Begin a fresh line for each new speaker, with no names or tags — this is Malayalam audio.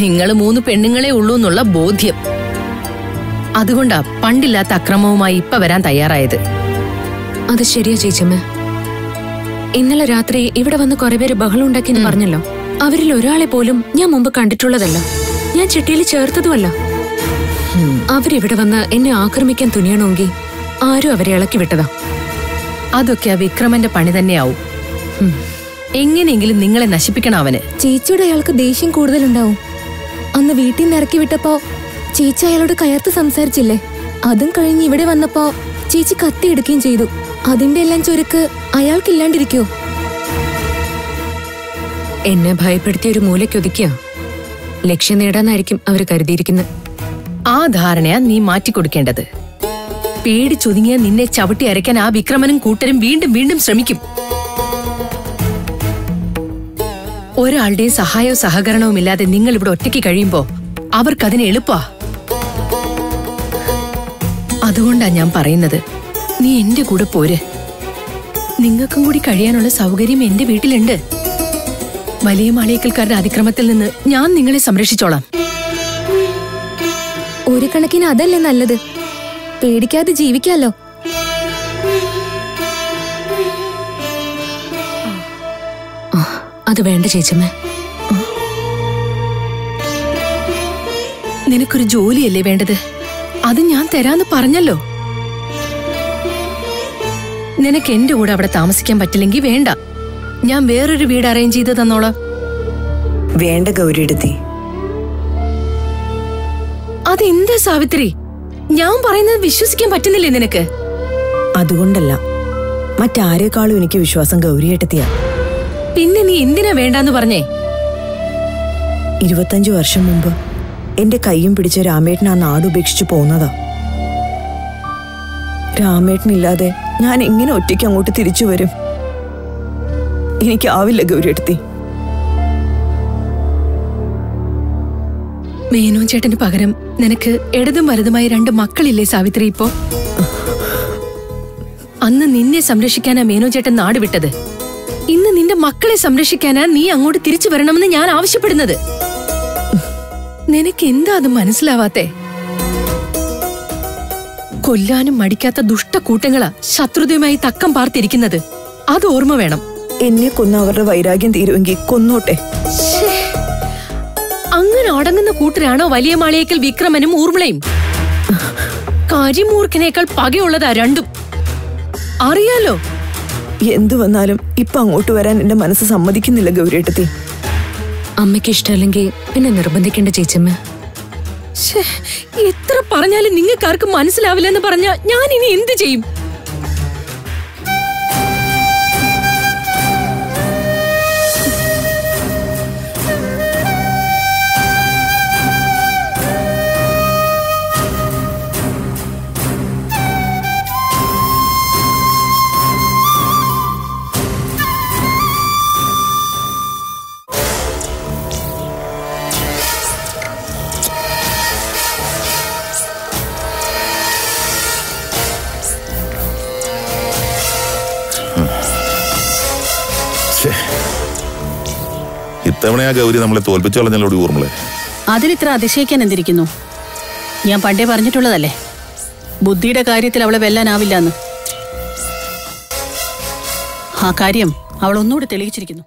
നിങ്ങൾ മൂന്ന് പെണ്ണുങ്ങളെ ഉള്ളൂ എന്നുള്ള ബോധ്യം. അതുകൊണ്ടാ പണ്ടില്ലാത്ത അക്രമവുമായി ഇപ്പൊ വരാൻ തയ്യാറായത്.
അത് ശരിയാ ചേച്ചമ്മ ഇന്നലെ രാത്രി ഇവിടെ വന്ന് കുറെ പേര് ബഹളം ഉണ്ടാക്കിയെന്ന് പറഞ്ഞല്ലോ. അവരിൽ ഒരാളെ പോലും ഞാൻ മുമ്പ് കണ്ടിട്ടുള്ളതല്ല. ഞാൻ ചിട്ടിയിൽ ചേർത്തതുമല്ല. അവരിവിടെ വന്ന് എന്നെ ആക്രമിക്കാൻ തുനിയണമെങ്കിൽ ആരും അവരെ ഇളക്കി വിട്ടതാ.
അതൊക്കെ ആ വിക്രമന്റെ പണി തന്നെയാവും. എങ്ങനെയെങ്കിലും നിങ്ങളെ നശിപ്പിക്കണം അവന്.
ചേച്ചിയുടെ അയാൾക്ക് ദേഷ്യം കൂടുതലുണ്ടാവും. അന്ന് വീട്ടിൽ നിന്ന് ഇറക്കി വിട്ടപ്പോ ചേച്ചി അയാളോട് കയർത്ത് സംസാരിച്ചില്ലേ? അതും കഴിഞ്ഞ് ഇവിടെ വന്നപ്പോ ചേച്ചി കത്തി എടുക്കുകയും ചെയ്തു. അതിന്റെ എല്ലാം ചുരുക്ക് അയാൾക്കില്ലാണ്ടിരിക്കോ?
എന്നെ ഭയപ്പെടുത്തിയ ഒരു മൂലയ്ക്കൊതുക്കിയ ലക്ഷ്യം നേടാനായിരിക്കും അവർ കരുതിയിരിക്കുന്നത്.
ആ ധാരണയാ നീ മാറ്റിക്കൊടുക്കേണ്ടത്. പേടിച്ചൊതുങ്ങിയ നിന്നെ ചവിട്ടി അരയ്ക്കാൻ ആ വിക്രമനും കൂട്ടരും വീണ്ടും വീണ്ടും ശ്രമിക്കും. ഒരാളുടെയും സഹായവും സഹകരണവും ഇല്ലാതെ നിങ്ങൾ ഇവിടെ ഒറ്റയ്ക്ക് കഴിയുമ്പോ അവർക്കതിന് എളുപ്പാ. അതുകൊണ്ടാ ഞാൻ പറയുന്നത്. നീ എന്റെ കൂടെ പോര്. നിങ്ങൾക്കും കൂടി കഴിയാനുള്ള സൗകര്യം എന്റെ വീട്ടിലുണ്ട്. വലിയ മാളിയേക്കൽക്കാരുടെ അതിക്രമത്തിൽ നിന്ന് ഞാൻ നിങ്ങളെ സംരക്ഷിച്ചോളാം.
ഒരു കണക്കിന് അതല്ലേ നല്ലത്? പേടിക്കാതെ ജീവിക്കാലോ.
അത് വേണ്ട ചേച്ചമ്മേ
നിനക്കൊരു ജോലിയല്ലേ വേണ്ടത്? അത് ഞാൻ തരാന്ന് പറഞ്ഞല്ലോ. നിനക്ക് എന്റെ കൂടെ അവിടെ താമസിക്കാൻ പറ്റില്ലെങ്കിൽ വേണ്ട. ഞാൻ വേറൊരു വീട് അറേഞ്ച് ചെയ്ത് തന്നോളാം.
വേണ്ട ഗൗരിയെടുത്തി.
അതെന്താ സാവിത്രി? ഞാൻ പറയുന്നത് വിശ്വസിക്കാൻ പറ്റുന്നില്ലേ നിനക്ക്?
അതുകൊണ്ടല്ല. മറ്റാരേക്കാളും എനിക്ക് വിശ്വാസം ഗൗരിയേട്ടത്തിയാ.
പിന്നെ നീ എന്തിനാ വേണ്ടാന്ന് പറഞ്ഞേ?
ഇരുപത്തഞ്ചു വർഷം മുമ്പ് എന്റെ കൈയും പിടിച്ച രാമേട്ടൻ ആ നാട് ഉപേക്ഷിച്ചു പോന്നതാ രാമേട്ടനില്ലാതെ ഞാൻ എങ്ങനെ ഒറ്റയ്ക്ക് അങ്ങോട്ട് തിരിച്ചു വരും? എനിക്കാവില്ല ഗൗരിയെടുത്തി.
മേനോൻ ചേട്ടന് പകരം നിനക്ക് ഇടതും വലതുമായി രണ്ട് മക്കളില്ലേ സാവിത്രി ഇപ്പോ? അന്ന് നിന്നെ സംരക്ഷിക്കാനാ മേനോൻ ചേട്ടൻ നാട് വിട്ടത്. ഇന്ന് നിന്റെ മക്കളെ സംരക്ഷിക്കാനാ നീ അങ്ങോട്ട് തിരിച്ചു വരണമെന്ന് ഞാൻ ആവശ്യപ്പെടുന്നത്. നിനക്ക് എന്താ അത് മനസ്സിലാവാത്തെ? കൊല്ലാനും മടിക്കാത്ത ദുഷ്ടക്കൂട്ടങ്ങളാ ശത്രുതയുമായി തക്കം പാർത്തിരിക്കുന്നത്. അത് ഓർമ്മ വേണം.
എന്നെ കൊന്ന അവരുടെ വൈരാഗ്യം തീരുമെങ്കിൽ കൊന്നോട്ടെ.
അങ്ങനെ അടങ്ങുന്ന കൂട്ടരാണോ വലിയ മാളിയേക്കൽ വിക്രമനും ഊർമിളയും? കരിമൂർഖനേക്കാൾ പകയുള്ളതാ രണ്ടും. അറിയാലോ
എന്തു വന്നാലും ഇപ്പൊ അങ്ങോട്ട് വരാൻ എന്റെ മനസ്സ് സമ്മതിക്കുന്നില്ല ഗൗരിയേട്ടത്തി.
അമ്മയ്ക്ക് ഇഷ്ടമല്ലെങ്കിൽ പിന്നെ നിർബന്ധിക്കേണ്ട ചേച്ചമ്മ
എത്ര പറഞ്ഞാലും നിങ്ങൾക്കാർക്കും മനസ്സിലാവില്ലെന്ന് പറഞ്ഞാൽ ഞാൻ ഇനി എന്ത് ചെയ്യും?
ഇത്തവണ ആ ഗൗരി നമ്മളെ തോൽപ്പിച്ചു കളഞ്ഞല്ലോടി ഊർമ്മളെ
അതിലിത്ര അതിശയിക്കാൻ എന്തിരിക്കുന്നു? ഞാൻ പണ്ടേ പറഞ്ഞിട്ടുള്ളതല്ലേ? ബുദ്ധിയുടെ കാര്യത്തിൽ അവളെ വെല്ലാനാവില്ലെന്ന്. ആ കാര്യം അവൾ ഒന്നുകൂടി തെളിയിച്ചിരിക്കുന്നു.